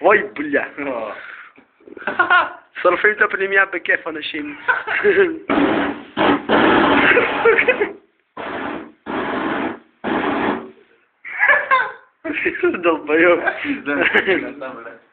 واو وای بله آه. صرفت بريمير بكيف انا شيء ضبيو ده- ده- ده-